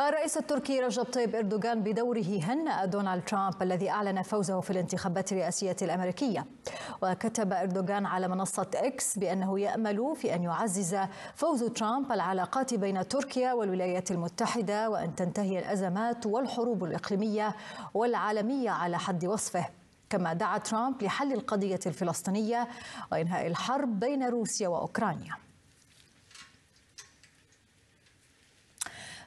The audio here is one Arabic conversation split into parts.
الرئيس التركي رجب طيب إردوغان بدوره هنأ دونالد ترامب الذي أعلن فوزه في الانتخابات الرئاسية الأمريكية. وكتب إردوغان على منصة إكس بأنه يأمل في أن يعزز فوز ترامب العلاقات بين تركيا والولايات المتحدة وأن تنتهي الأزمات والحروب الإقليمية والعالمية على حد وصفه. كما دعا ترامب لحل القضية الفلسطينية وإنهاء الحرب بين روسيا وأوكرانيا.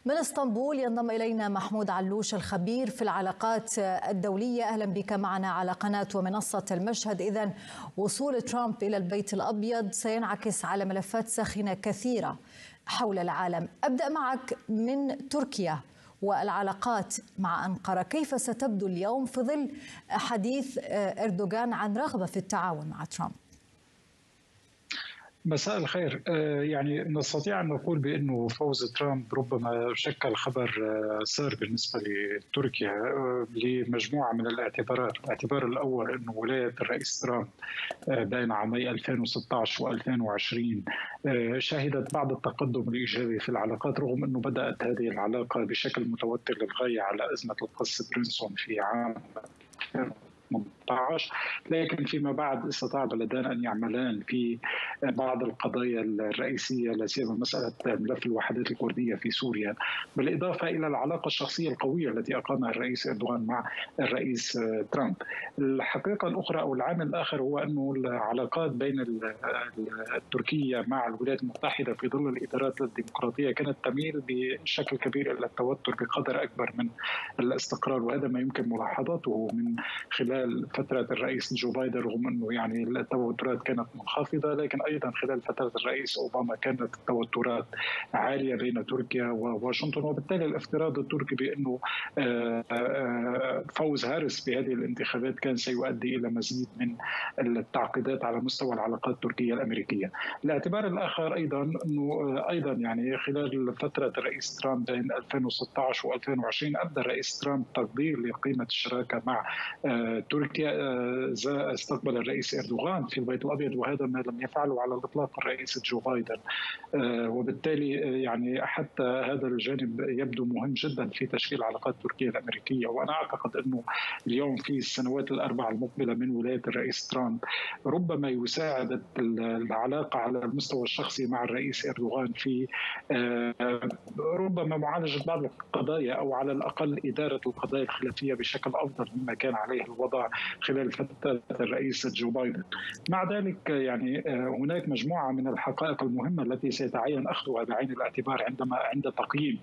من اسطنبول ينضم إلينا محمود علوش الخبير في العلاقات الدولية. أهلا بك معنا على قناة ومنصة المشهد. اذا وصول ترامب إلى البيت الأبيض سينعكس على ملفات ساخنة كثيرة حول العالم. أبدأ معك من تركيا والعلاقات مع أنقرة. كيف ستبدو اليوم في ظل حديث إردوغان عن رغبة في التعاون مع ترامب؟ مساء الخير. يعني نستطيع أن نقول بأنه فوز ترامب ربما شكل خبر سار بالنسبة لتركيا لمجموعة من الاعتبارات. الاعتبار الأول أنه ولاية الرئيس ترامب بين عامي 2016 و 2020 شهدت بعض التقدم الإيجابي في العلاقات رغم أنه بدأت هذه العلاقة بشكل متوتر للغاية على أزمة القس برينسون في عام 2018 لكن فيما بعد استطاع البلدان أن يعملان في بعض القضايا الرئيسية لا سيما مسألة ملف الوحدات الكردية في سوريا بالإضافة إلى العلاقة الشخصية القوية التي اقامها الرئيس إردوغان مع الرئيس ترامب. الحقيقة الأخرى أو العامل الآخر هو انه العلاقات بين التركيه مع الولايات المتحدة في ظل الإدارات الديمقراطية كانت تميل بشكل كبير إلى التوتر بقدر أكبر من الاستقرار وهذا ما يمكن ملاحظته من خلال فترة الرئيس جو بايدن رغم أنه يعني التوترات كانت منخفضة لكن أيضا خلال فترة الرئيس أوباما كانت التوترات عالية بين تركيا وواشنطن وبالتالي الافتراض التركي بأنه فوز هارس بهذه الانتخابات كان سيؤدي إلى مزيد من التعقيدات على مستوى العلاقات التركية الأمريكية. الاعتبار الآخر أيضا أنه أيضا يعني خلال فترة الرئيس ترامب بين 2016 و2020 ابدى الرئيس ترامب تقدير لقيمة الشراكة مع تركيا استقبل الرئيس إردوغان في البيت الابيض وهذا ما لم يفعله على الإطلاق الرئيس جو بايدن. وبالتالي يعني حتى هذا الجانب يبدو مهم جدا في تشكيل العلاقات التركيه الأمريكية. وأنا أعتقد أنه اليوم في السنوات الأربع المقبلة من ولاية الرئيس ترامب ربما يساعد العلاقة على المستوى الشخصي مع الرئيس إردوغان في ربما معالجة بعض القضايا أو على الأقل إدارة القضايا الخلافية بشكل أفضل مما كان عليه الوضع خلال فتره الرئيس جو بايدن. مع ذلك يعني هناك مجموعة من الحقائق المهمة التي سيتعين اخذها بعين الاعتبار عندما عند تقييم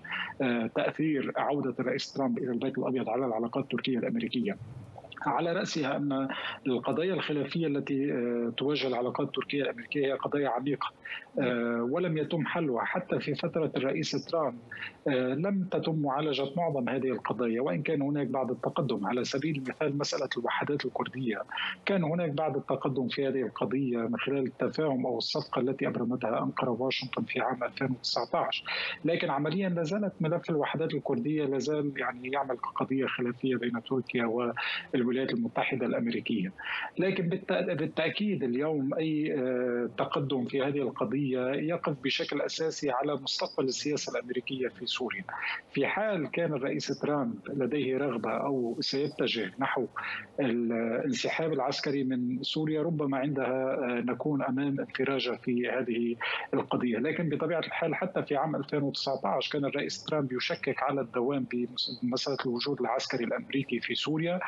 تأثير عودة الرئيس ترامب إلى البيت الأبيض على العلاقات التركية الأمريكية. على رأسها أن القضايا الخلافية التي تواجه العلاقات التركية الأمريكية هي قضايا عميقة. ولم يتم حلها حتى في فترة الرئيس ترامب لم تتم معالجة معظم هذه القضايا. وإن كان هناك بعض التقدم على سبيل المثال مسألة الوحدات الكردية. كان هناك بعض التقدم في هذه القضية من خلال التفاهم أو الصفقة التي أبرمتها أنقرة وواشنطن في عام 2019 لكن عمليا لا زالت ملف الوحدات الكردية لا زال يعني يعمل كقضية خلافية بين تركيا والولايات المتحدة الأمريكية. لكن بالتأكيد اليوم أي تقدم في هذه القضية يقف بشكل أساسي على مستقبل السياسة الأمريكية في سوريا. في حال كان الرئيس ترامب لديه رغبة أو سيتجه نحو الانسحاب العسكري من سوريا ربما عندها نكون أمام انفراجه في هذه القضية. لكن بطبيعة الحال حتى في عام 2019 كان الرئيس ترامب يشكك على الدوام بمساله الوجود العسكري الأمريكي في سوريا.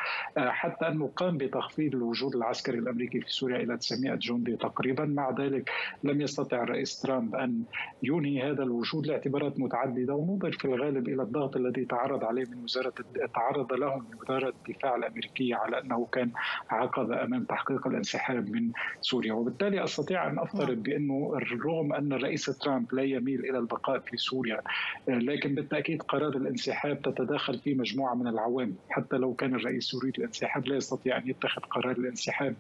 حتى انه قام بتخفيض الوجود العسكري الأمريكي في سوريا إلى 900 جندي تقريبا. مع ذلك لم يستطع الرئيس ترامب أن ينهي هذا الوجود لاعتبارات متعددة ونظر في الغالب إلى الضغط الذي تعرض عليه من وزارة تعرض له من وزارة الدفاع الأمريكية على أنه كان عقبه أمام تحقيق الانسحاب من سوريا. وبالتالي أستطيع أن أفترض بأنه رغم أن الرئيس ترامب لا يميل إلى البقاء في سوريا لكن بالتأكيد قرار الانسحاب تتداخل فيه مجموعة من العوامل حتى لو كان الرئيس يريد الانسحاب. الانسحاب لا يستطيع أن يتخذ قرار الانسحاب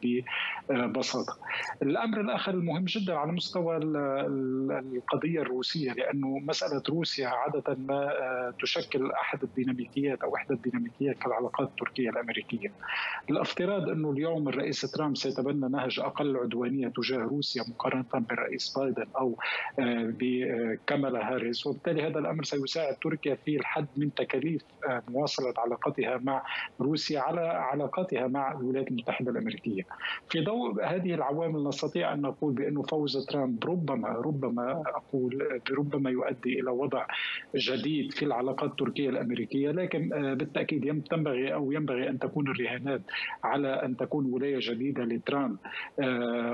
ببساطة. الأمر الآخر المهم جدا على مستوى القضية الروسية لأنه مسألة روسيا عادة ما تشكل أحد الديناميكيات أو إحدى الديناميكيات في العلاقات التركية الأمريكية. الافتراض أنه اليوم الرئيس ترامب سيتبنى نهج أقل عدوانية تجاه روسيا مقارنة بالرئيس بايدن أو بكامالا هاريس وبالتالي هذا الأمر سيساعد تركيا في الحد من تكاليف مواصلة علاقتها مع روسيا على علاقاتها مع الولايات المتحدة الأمريكية. في ضوء هذه العوامل نستطيع أن نقول بانه فوز ترامب ربما ربما أقول ربما يؤدي إلى وضع جديد في العلاقات التركية الأمريكية لكن بالتأكيد ينبغي أو ينبغي أن تكون الرهانات على أن تكون ولاية جديدة لترامب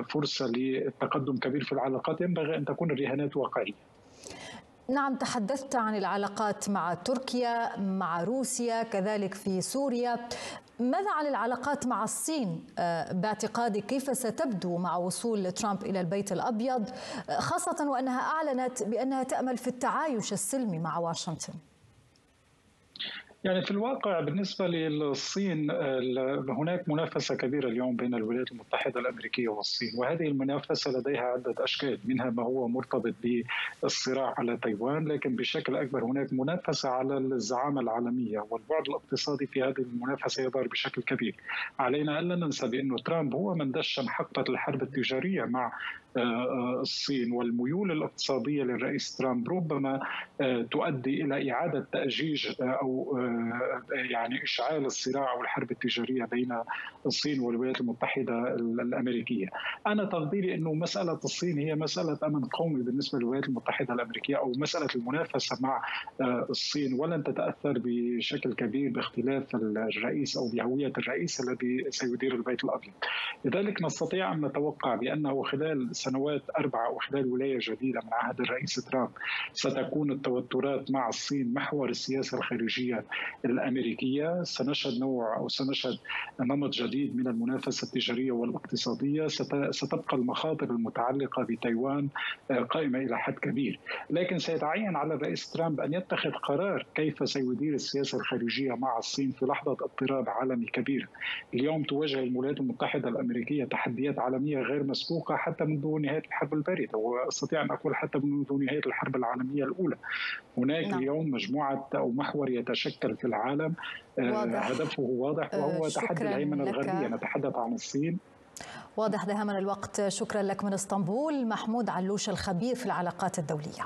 فرصة لتقدم كبير في العلاقات ينبغي أن تكون الرهانات واقعية. نعم تحدثت عن العلاقات مع تركيا مع روسيا كذلك في سوريا ماذا عن العلاقات مع الصين؟ باعتقادك كيف ستبدو مع وصول ترامب إلى البيت الأبيض؟ خاصة وأنها أعلنت بأنها تأمل في التعايش السلمي مع واشنطن. يعني في الواقع بالنسبة للصين هناك منافسة كبيرة اليوم بين الولايات المتحدة الأمريكية والصين وهذه المنافسة لديها عدة أشكال منها ما هو مرتبط بالصراع على تايوان لكن بشكل أكبر هناك منافسة على الزعامة العالمية والبعد الاقتصادي في هذه المنافسة يظهر بشكل كبير. علينا ألا ننسى بانه ترامب هو من دشن حقبة الحرب التجارية مع الصين والميول الاقتصادية للرئيس ترامب ربما تؤدي إلى إعادة تأجيج أو يعني إشعال الصراع أو الحرب التجارية بين الصين والولايات المتحدة الأمريكية. أنا تقديري إنه مسألة الصين هي مسألة أمن قومي بالنسبة للولايات المتحدة الأمريكية أو مسألة المنافسة مع الصين ولن تتأثر بشكل كبير باختلاف الرئيس أو بهوية الرئيس الذي سيدير البيت الأبيض. لذلك نستطيع أن نتوقع بأنه خلال سنوات أربعة أو خلال ولايه جديدة من عهد الرئيس ترامب. ستكون التوترات مع الصين محور السياسة الخارجية الأمريكية. سنشهد نوع أو سنشهد نمط جديد من المنافسة التجارية والاقتصادية. ستبقى المخاطر المتعلقة بتايوان قائمة إلى حد كبير. لكن سيتعين على الرئيس ترامب أن يتخذ قرار كيف سيدير السياسة الخارجية مع الصين في لحظة اضطراب عالمي كبير. اليوم تواجه الولايات المتحدة الأمريكية تحديات عالمية غير مسبوقة حتى منذ نهاية الحرب الباردة وأستطيع أن أقول حتى منذ نهاية الحرب العالمية الأولى. هناك نعم. اليوم مجموعة أو محور يتشكل في العالم واضح. هدفه واضح وهو تحدي الهيمنه الغربية. نتحدث عن الصين. واضح دهما الوقت. شكرا لك من إسطنبول محمود علوش الخبير في العلاقات الدولية.